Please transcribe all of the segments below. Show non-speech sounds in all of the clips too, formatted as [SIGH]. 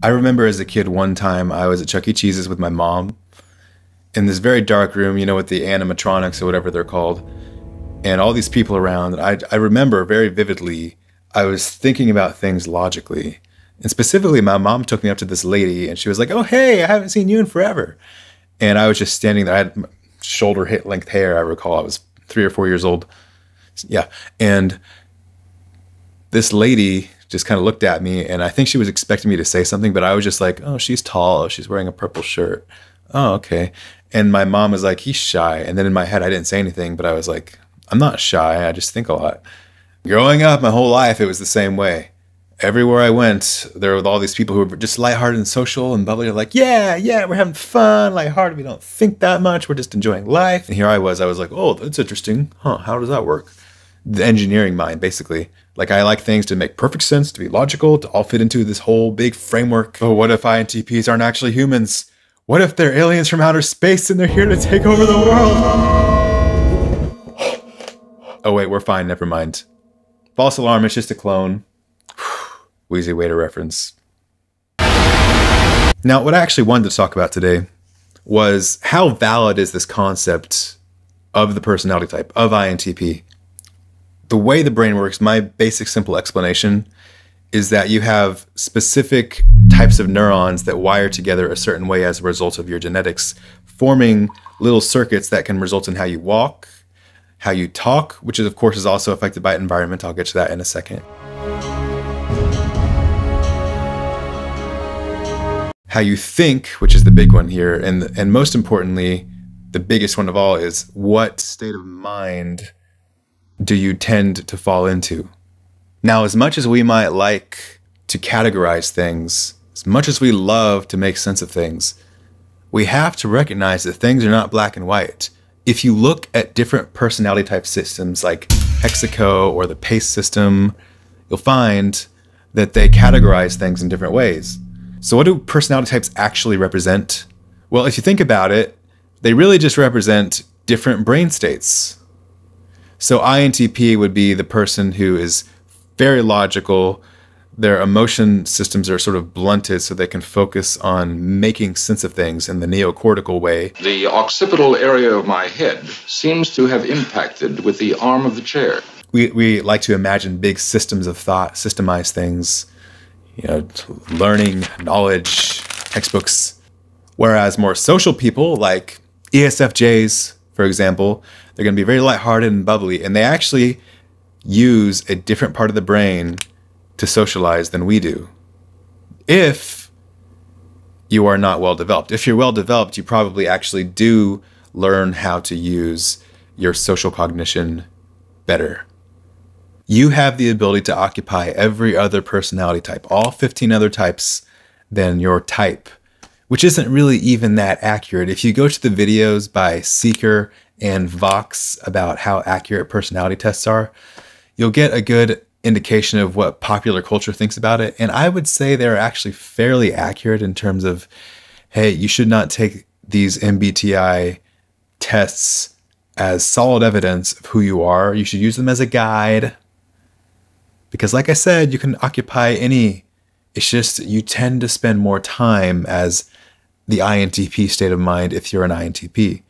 I remember as a kid one time I was at Chuck E. Cheese's with my mom in this very dark room, you know, with the animatronics or whatever they're called, and all these people around. I, I remember very vividly, I was thinking about things logically. And specifically, my mom took me up to this lady and she was like, Oh, hey, I haven't seen you in forever. And I was just standing there. I had shoulder hit length hair, I recall. I was three or four years old. Yeah. And this lady just kind of looked at me and I think she was expecting me to say something, but I was just like, Oh, she's tall. She's wearing a purple shirt. Oh, okay. And my mom was like, He's shy. And then in my head, I didn't say anything, but I was like, I'm not shy. I just think a lot. Growing up, my whole life, it was the same way everywhere I went, there were all these people who were just lighthearted and social and bubbly. like, yeah, yeah, we're having fun, lighthearted. We don't think that much. We're just enjoying life. And here I was. I was like, oh, that's interesting. Huh? How does that work? The engineering mind, basically. Like I like things to make perfect sense, to be logical, to all fit into this whole big framework. But what if INTPs aren't actually humans? What if they're aliens from outer space and they're here to take over the world? oh wait, we're fine. Never mind. False alarm. It's just a clone. [SIGHS] Wheezy Waiter reference. Now, what I actually wanted to talk about today was how valid is this concept of the personality type, of INTP? The way the brain works, my basic simple explanation is that you have specific types of neurons that wire together a certain way as a result of your genetics, forming little circuits that can result in how you walk, how you talk, which is of course is also affected by environment. I'll get to that in a second. how you think, which is the big one here, and and most importantly, the biggest one of all is what state of mind do you tend to fall into? Now, as much as we might like to categorize things, as much as we love to make sense of things, we have to recognize that things are not black and white. If you look at different personality type systems like Hexaco or the PACE system, you'll find that they categorize things in different ways. So, what do personality types actually represent? Well, if you think about it, they really just represent different brain states. So, INTP would be the person who is very logical. Their emotion systems are sort of blunted so they can focus on making sense of things in the neocortical way. The occipital area of my head seems to have impacted with the arm of the chair. We, we like to imagine big systems of thought, systemize things you know, learning, knowledge, textbooks. Whereas more social people like ESFJs, for example, they're going to be very lighthearted and bubbly, and they actually use a different part of the brain to socialize than we do. If you are not well developed. If you're well developed, you probably actually do learn how to use your social cognition better you have the ability to occupy every other personality type, all 15 other types than your type, which isn't really even that accurate. If you go to the videos by Seeker and Vox about how accurate personality tests are, you'll get a good indication of what popular culture thinks about it. And I would say they're actually fairly accurate in terms of, hey, you should not take these MBTI tests as solid evidence of who you are. You should use them as a guide, because, like I said, you can occupy any. It's just you tend to spend more time as the INTP state of mind if you're an INTP,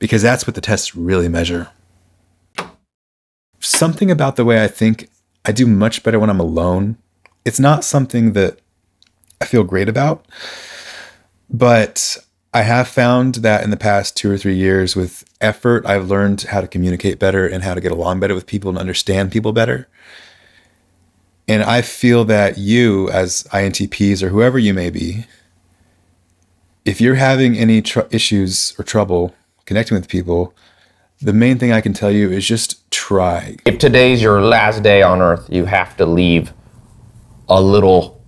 because that's what the tests really measure. Something about the way I think I do much better when I'm alone. It's not something that I feel great about, but I have found that in the past two or three years, with effort, I've learned how to communicate better and how to get along better with people and understand people better. And I feel that you, as INTPs or whoever you may be, if you're having any tr- issues or trouble connecting with people, the main thing I can tell you is just try. If today's your last day on earth, you have to leave a little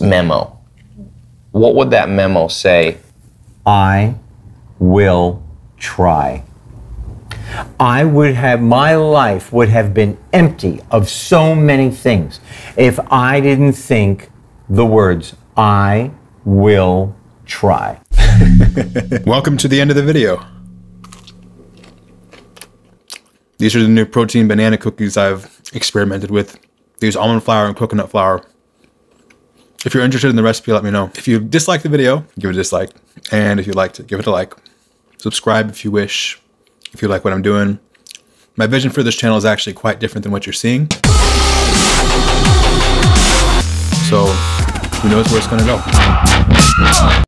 memo. What would that memo say? I will try. I would have, my life would have been empty of so many things if I didn't think the words, I will try. [LAUGHS] Welcome to the end of the video. These are the new protein banana cookies I've experimented with. These almond flour and coconut flour. If you're interested in the recipe, let me know. If you dislike the video, give it a dislike. And if you liked it, give it a like. Subscribe if you wish, if you like what I'm doing. My vision for this channel is actually quite different than what you're seeing. So who knows where it's to go.